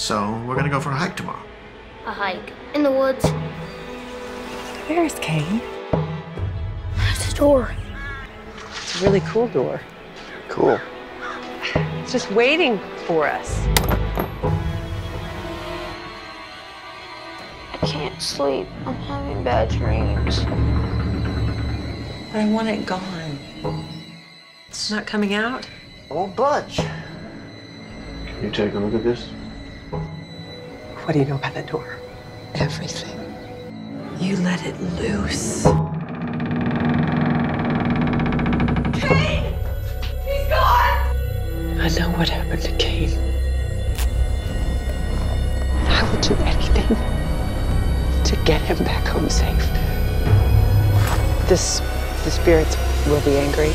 So we're gonna go for a hike tomorrow. A hike in the woods. Where's Kane? There's a door. It's a really cool door. Cool. It's just waiting for us. I can't sleep. I'm having bad dreams. But I want it gone. It's not coming out. Won't budge. Can you take a look at this? What do you know about that door? Everything. You let it loose. Kane! He's gone! I know what happened to Kane. I will do anything to get him back home safe. This, the spirits will be angry.